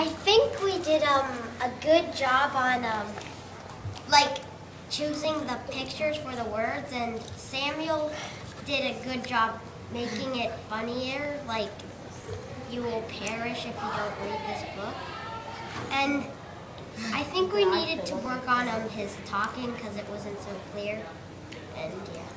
I think we did um, a good job on um, like choosing the pictures for the words, and Samuel did a good job making it funnier. Like you will perish if you don't read this book. And I think we needed to work on um, his talking because it wasn't so clear. And yeah.